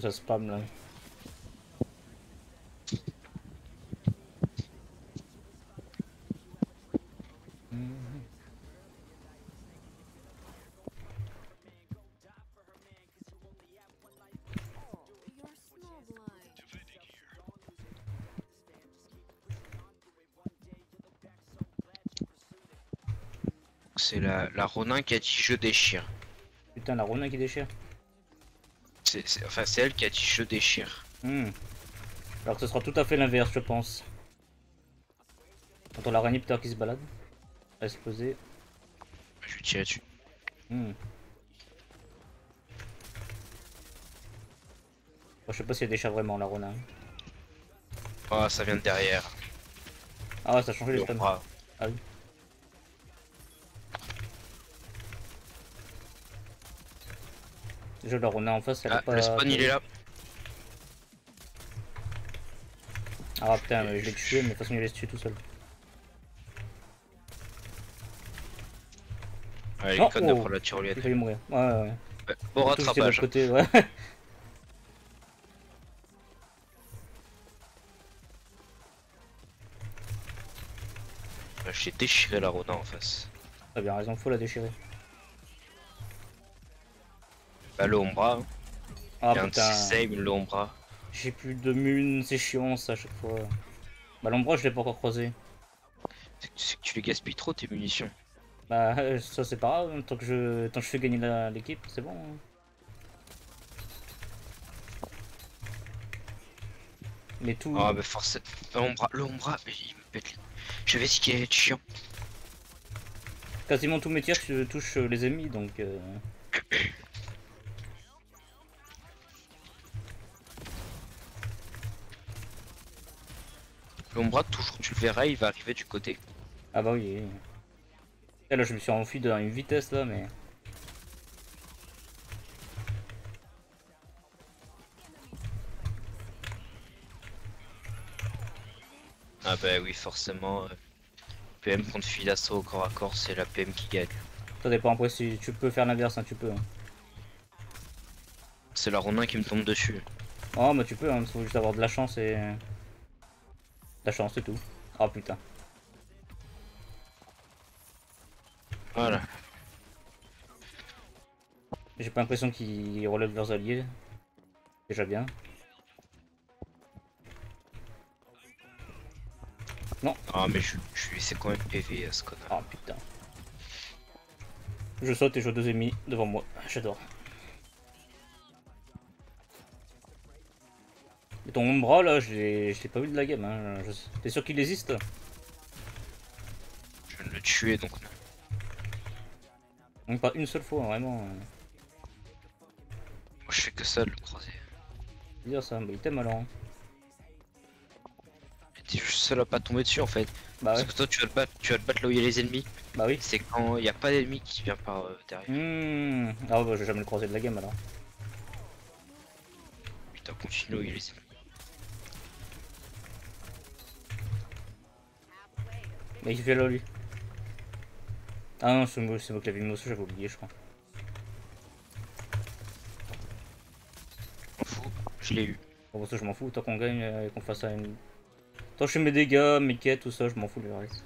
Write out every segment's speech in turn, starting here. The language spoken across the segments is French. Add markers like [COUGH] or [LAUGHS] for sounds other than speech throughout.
Ça spam là. C'est la, la Ronin qui a dit je déchire. Putain, la Rona qui déchire. C'est, enfin, c'est elle qui a dit je déchire. Hmm. Alors que ce sera tout à fait l'inverse, je pense. Entends l'araignée putain qui se balade. Elle va se poser. Je lui tire dessus. Hmm. Bon, je sais pas si elle déchire vraiment la Rona. Oh, ça vient de derrière. Ah, ça a changé les bras. Ah oui. La Rona en face, elle Ah, est pas. le spawn il est là. Ah putain, mais je l'ai tué, mais de toute façon, il est tué tout seul. Ouais, il Oh, est conne de oh. prendre la Il tyrolienne. a failli mourir. Ouais, ouais, ouais. De l'autre rattrapage. côté, ouais. [LAUGHS] J'ai déchiré la Ronin en face. T'as bien raison, faut la déchirer. Bah, le Ombra. hein. Ah de putain, save, le Ombra. j'ai plus de mun, c'est chiant ça à chaque fois. Bah l'ombre je l'ai pas encore croisé. C'est que- tu les gaspilles trop tes munitions. Bah euh, ça c'est pas grave, tant que je, tant que je fais gagner l'équipe, c'est bon. hein. Mais tout... Ah, bah, forcément. L'Ombra, le Ombra, il me pète. les- Je vais ce qui est chiant. Quasiment tous mes tirs je touche euh, les ennemis donc... euh, [CLEARS THROAT] L'Ombra, toujours tu le verras, il va arriver du côté. Ah bah oui. Et là je me suis enfui dans une vitesse là mais... Ah, bah oui, forcément. euh, PM contre fil d'assaut au corps à corps, c'est la PM qui gagne. Ça dépend après si tu peux faire l'inverse, hein, tu peux. hein. C'est la Ronin qui me tombe dessus. Oh bah tu peux, hein, faut juste avoir de la chance et... Chance c'est tout. Oh putain. Voilà. J'ai pas l'impression qu'ils relèvent leurs alliés. Déjà bien. Ah, mais je, je laissé quand même PV à ce connard. Ah putain. Je saute et je vois deux ennemis devant moi. J'adore. Ton Umbra là, je l'ai je pas vu de la game. Hein. Je- T'es sûr qu'il existe? Je viens de le tuer donc. Donc, Pas une seule fois, vraiment. euh. Moi je fais que ça de le croiser. C'est dire ça, mais il t'aime alors. hein. J'étais juste seul à pas tomber dessus en fait. Bah Parce ouais, que toi tu vas te battre, tu vas te battre là où il y a les ennemis. bah oui. C'est quand il n'y a pas d'ennemi qui vient par euh, derrière. Hmm. Ah bah j'ai jamais le croisé de la game alors. Putain, continue où il y a les ennemis. Il fait là lui. Ah non, c'est moi, moi qui l'avais mis aussi, j'avais oublié je crois. Je l'ai eu. Bon, ça je m'en fous, tant qu'on gagne euh, et qu'on fasse ça une... Tant que je fais mes dégâts, mes quêtes, tout ça, je m'en fous le reste.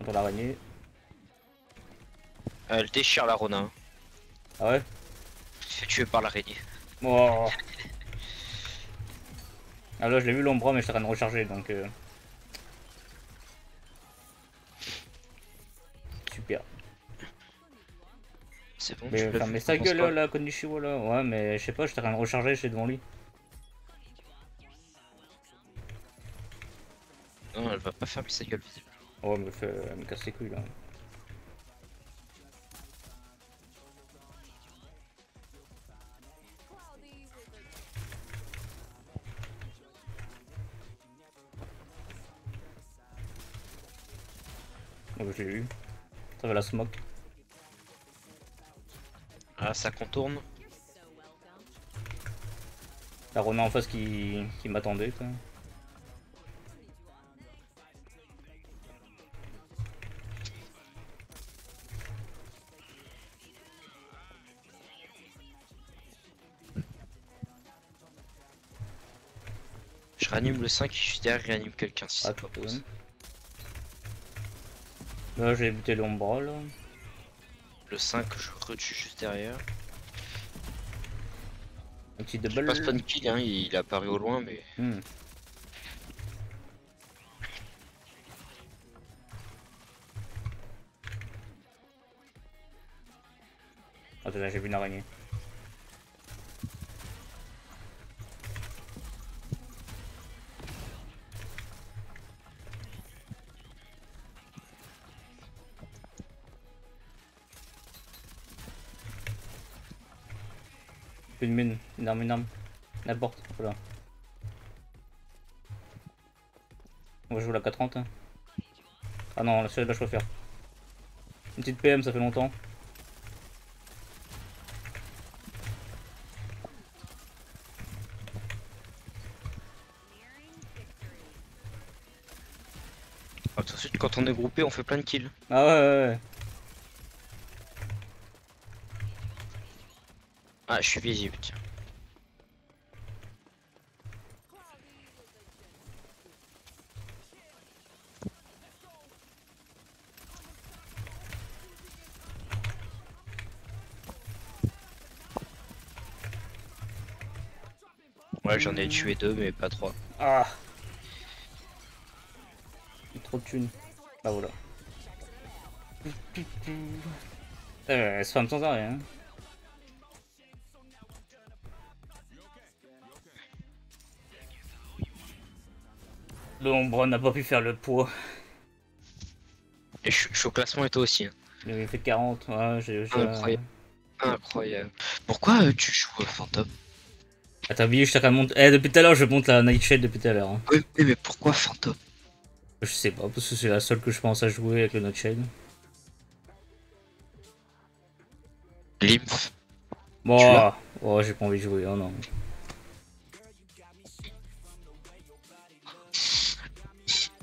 Attends l'araignée. Ah, Elle déchire la Ronin. Ah ouais? Elle se fait tuer par l'araignée. Oh. Ah là je l'ai vu l'ombre mais je suis en train de recharger donc... euh, Super. C'est bon, Mais, tu mais t'en sa gueule là, la Konnichiwa là. Ouais mais je sais pas, j'étais en train de recharger, j'étais devant lui. Non, elle va pas fermer sa gueule visible. Oh fait... elle me casse les couilles là. Oh, je l'ai eu. Ça va la smoke. Ah, ça contourne. La Ronin en face qui, qui m'attendait. Je réanime le 5 et je suis derrière, réanime quelqu'un si ah, Là, j'ai buté l'ombre là. Le 5, je retue juste derrière. Un petit Je double. pas spawn kill, hein, il est apparu au loin, mais. Hmm. Attends, là, j'ai vu une araignée. Une mine, une arme, une arme. N'importe, voilà. On va jouer la 430. hein. Ah non, la je peux faire. Une petite PM, ça fait longtemps. Ah, quand on est groupé, on fait plein de kills. Ah ouais, ouais, ouais. Ah, je suis visible, tiens. Ouais, j'en ai tué deux, mais pas trois. Ah Trop de thunes. Bah voilà. Euh, elle se femme sans arrêt, L'ombre n'a pas pu faire le poids. Et je, je suis au classement et toi aussi. hein. Il avait fait 40, ouais, j'ai... j'ai- Incroyable. Incroyable. Pourquoi euh, tu joues Phantom? T'as oublié, je t'ai monté... Eh, depuis tout à l'heure, je monte la Nightshade depuis tout à l'heure. hein. oui, mais pourquoi Phantom? Je sais pas, parce que c'est la seule que je pense à jouer avec le Nightshade. Lymph? Bon, l'as? oh, j'ai pas envie de jouer, oh non.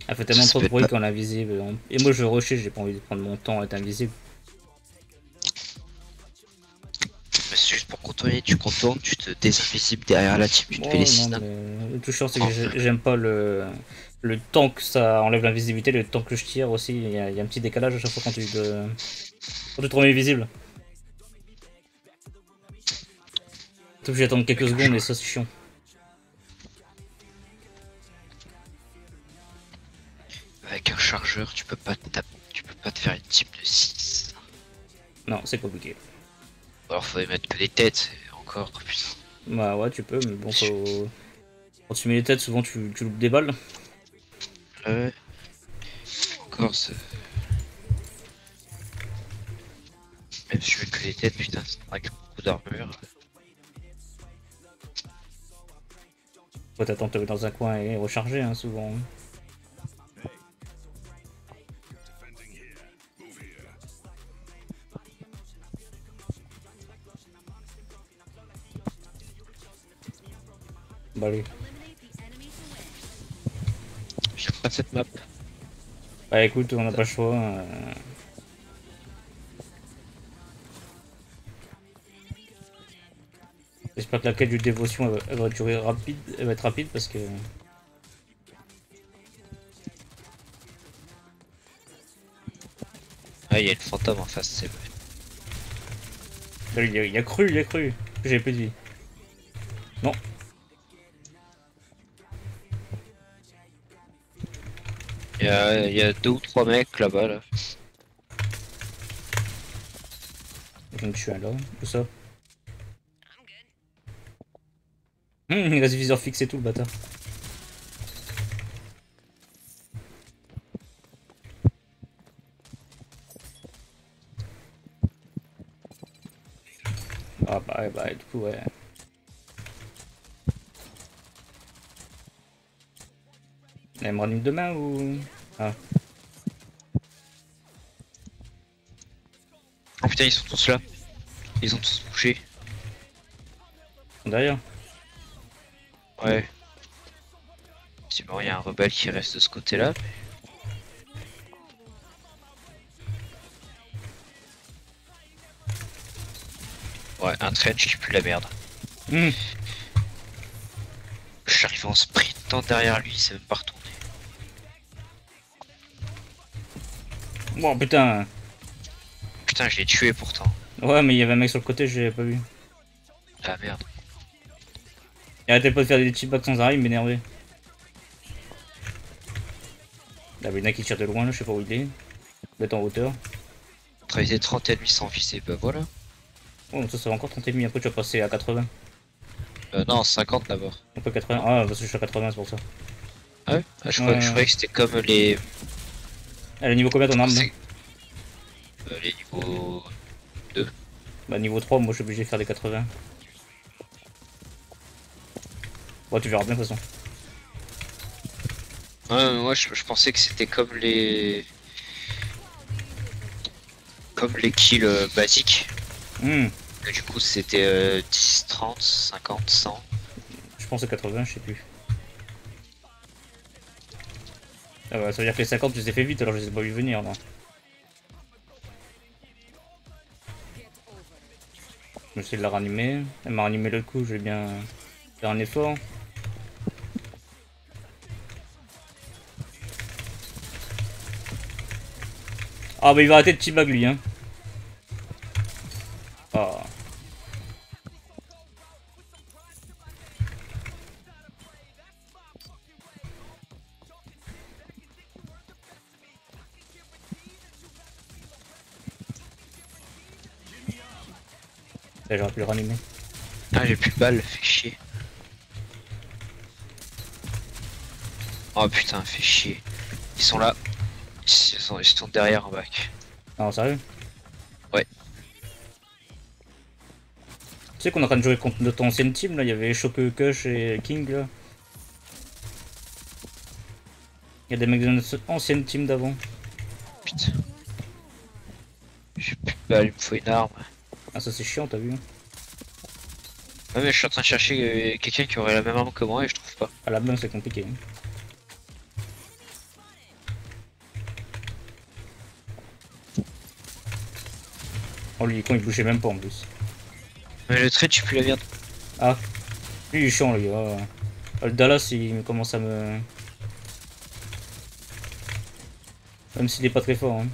Elle fait tellement trop de bruit quand elle est invisible. Et moi je rushais, j'ai pas envie de prendre mon temps à être invisible. Mais c'est juste pour contourner, tu contournes, tu te désinvisibles derrière la team, tu te Oh, fais les non, 6 mais Le tout chiant c'est que j'ai- j'aime pas le... le temps que ça enlève l'invisibilité, le temps que je tire aussi. Il y, a, il y a un petit décalage à chaque fois quand tu te, quand tu te remets visible. T'es obligé d'attendre quelques secondes et ça c'est chiant. Tu peux pas te tu peux pas te faire une team de 6. Non, c'est compliqué. Alors faudrait mettre que des têtes, encore putain. Bah ouais, tu peux, mais bon, faut... Quand tu mets les têtes, souvent tu, tu loupes des balles. Ouais. Encore c'est. Même si je mets que des têtes, putain, c'est avec beaucoup d'armure. Faut t'attendre de te mettre dans un coin et recharger, hein, souvent. Bah allez. J'aime pas cette map. Bah écoute, on n'a pas le choix. euh. J'espère que la quête du dévotion elle va, elle va durer rapide, elle va être rapide parce que. Ah, il y a une fantôme en face, c'est vrai. Il y, a, il y a cru, il y a cru. J'ai plus de vie. Non. Il y a, deux ou trois mecs là-bas là. Je me tue un là. Où ça Hum, Il a ce viseur fixe et tout le bâtard. Ah bah bah du coup ouais. Elle me ranime demain ou... Ah, Oh putain, ils sont tous là. Ils ont tous bougé. derrière Ouais. C'est bon, il y a un rebelle qui reste de ce côté-là. Ouais, un trench qui pue la merde. Hum, J'arrive en sprint. temps derrière lui, même pas Bon putain. Putain, je l'ai tué pourtant. Ouais, mais il y avait un mec sur le côté, je pas vu. Ah merde. Et arrêtez pas de faire des petits bacs sans arrêt, il m'énervait. Là, il y en a qui tire de loin, là, je sais pas où il est. Il doit être en hauteur. Travailler 30 ennemis sans viser, bah voilà. Oh, ça, ça va encore 30 ennemis, après tu vas passer à 80. Euh, non, 50 d'abord. On peut 80. Ah, parce que je suis à 80, c'est pour ça. Ah ouais? Ah, je, croyais, Ouais. je croyais que c'était comme les, Elle est niveau combien ton arme là c'est- euh, les niveaux. Bah, niveau 3, moi je suis obligé de faire des 80. Bon, tu verras bien de toute façon. Ouais, moi je, je pensais que c'était comme les. Comme les kills euh, basiques. Et du coup c'était euh, 10, 30, 50, 100. je pense à 80, je sais plus. Ah bah, ça veut dire que les 50, je les ai fait vite, alors je les ai pas vu venir là. Je vais essayer de la ranimer. Elle m'a ranimé le coup, je vais bien faire un effort. Ah bah il va arrêter de teabag lui hein. Ah. J'aurais pu le ranimer. Ah j'ai plus de balles, fait chier. Oh putain, fait chier. Ils sont là. Ils sont, ils sont derrière en bac. Non, sérieux? Ouais. Tu sais qu'on est en train de jouer contre notre ancienne team là, il y avait Shoku Kush et King là. Il y a des mecs de notre ancienne team d'avant. Putain. J'ai plus de balles, il me faut une arme. Ah ça c'est chiant t'as vu hein. Ouais mais je suis en train de chercher euh, quelqu'un qui aurait la même arme que moi et je trouve pas. À la main c'est compliqué. hein. Oh lui con il bougeait même pas en plus. Mais le trait tu peux la viande. Lui il est chiant lui. ah. Ah, Le Dallas il commence à me... Même s'il est pas très fort. Hein.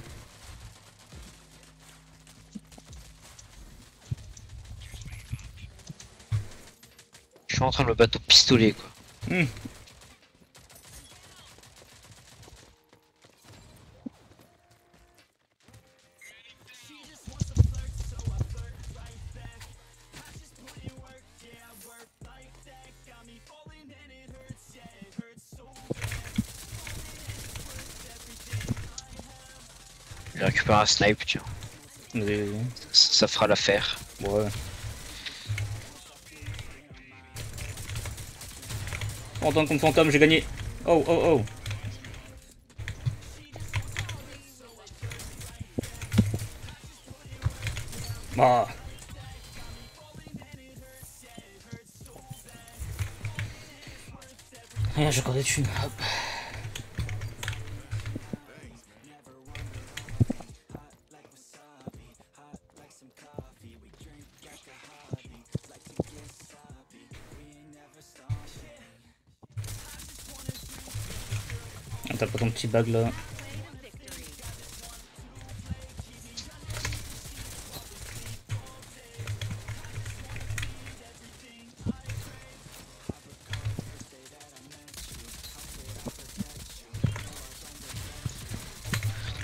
Suis en train de me battre au pistolet quoi. Hmm. Je récupère un snipe tiens. Ça, ça fera l'affaire. Ouais. En tant que fantôme, j'ai gagné. Oh, oh, oh. Ah. Rien, j'ai encore des. Hop. Petit bag là.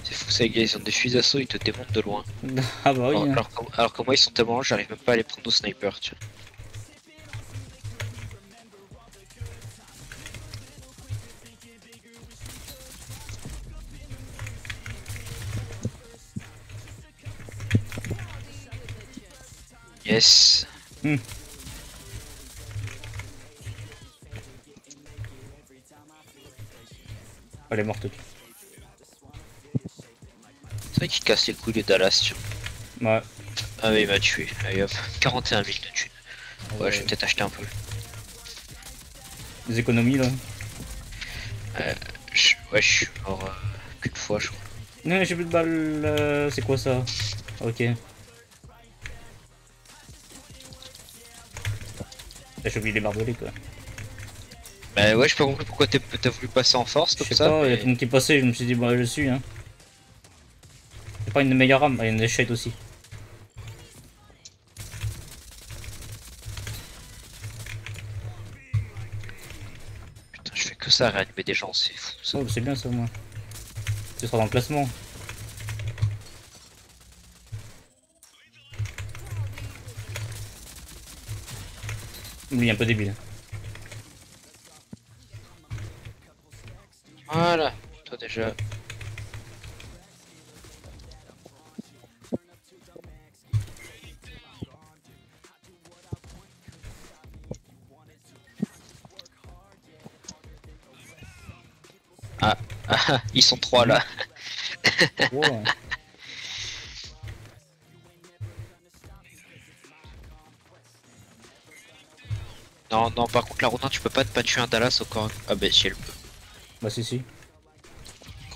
C'est fou ça les gars, ils ont des fusils d'assaut, ils te démontent de loin. [LAUGHS] Ah bah oui. alors, hein. alors que, alors que moi ils sont tellement loin, j'arrive même pas à les prendre au sniper tiens. Yes. Elle est morte. C'est vrai qu'il casse les couilles de Dallas. Ouais. Ah mais il m'a tué. Allez hop, 41 000 de thunes. Ouais, je vais Euh, peut-être acheter un peu. Des économies là. Je- ouais, je suis mort euh, qu'une fois je crois. Non, j'ai plus de balles. euh, C'est quoi ça? Ok. J'ai oublié les barbelés quoi. Bah ouais, je peux compris pourquoi t'as voulu passer en force comme ça. pas, il y a tout le monde qui passait, je me suis dit, bah je suis. Hein. C'est pas une meilleure arme, il y a une shade aussi. Putain, je fais que ça, réanimer des gens, c'est fou. ça. Oh, c'est bien ça, moi. Tu seras dans le classement. Lui, un peu débile. Voilà, toi déjà. Ah, ah, [LAUGHS] ils sont trois là. Wow. Non, non, par contre, la Rodin, tu peux pas te pas tuer un Dallas au corps. Ah, bah si elle peut. bah si, si.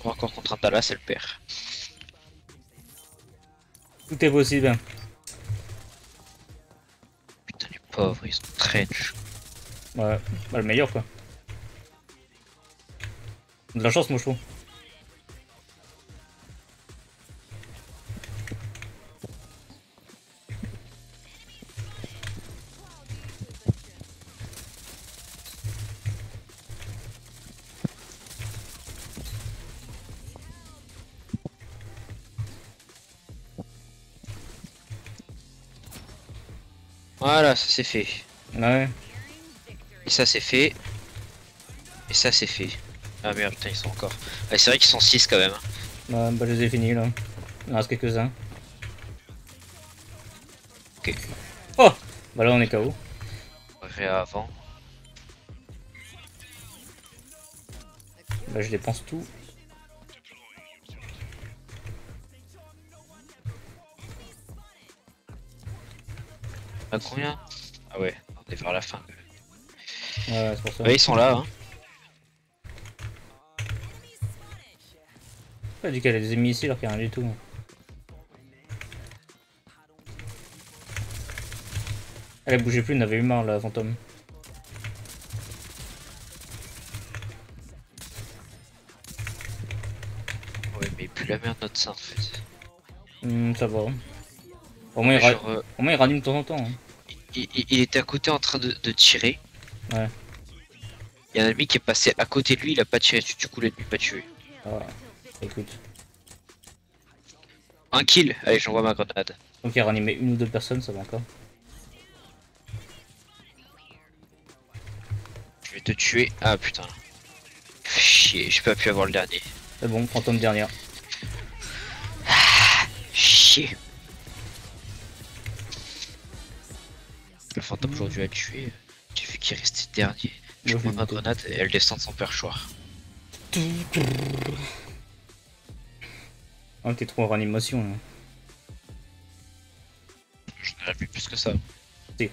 Corps à corps contre un Dallas, elle perd. Tout est possible. Putain, les pauvres, ils sont trench. Ouais, bah, le meilleur quoi. De la chance, moi je trouve. Voilà, ça c'est fait. Ouais, Et ça c'est fait. Et ça c'est fait. Ah merde, putain, ils sont encore. Ah, c'est vrai qu'ils sont 6 quand même. bah, bah je les ai finis là. Il en reste quelques-uns. Ok. Oh Bah là on est KO. Ré avant. Bah je dépense tout. À combien Ah ouais, on est vers la fin. Ouais, c'est pour ça. Ouais, ils sont là. Hein. Pas dit qu'elle a des ennemis ici alors qu'il y a rien du tout. Elle bougeait plus, on avait eu marre la fantôme. Ouais, mais plus la merde notre sein en fait. Hmm, ça va. Au moins, il, Ouais, ra- genre, euh, au moins il ranime de temps en temps. hein. il, il- il était à côté en train de, de tirer. Ouais. Il y a un ami qui est passé à côté de lui, il a pas tiré dessus, du coup, il l'a pas tué. Ah, écoute. Un kill Allez, j'envoie ma grenade. Donc il a ranimé une ou deux personnes, ça va encore. Je vais te tuer. Ah putain. Chier, j'ai pas pu avoir le dernier. C'est bon, fantôme dernière. Chier. Le fantôme j'aurais dû la tuer. J'ai vu qu'il restait dernier. Je prends ma grenade et elle descend de son perchoir. Ah, t'es trop en ranimation là. Je vu plus que ça. T'es.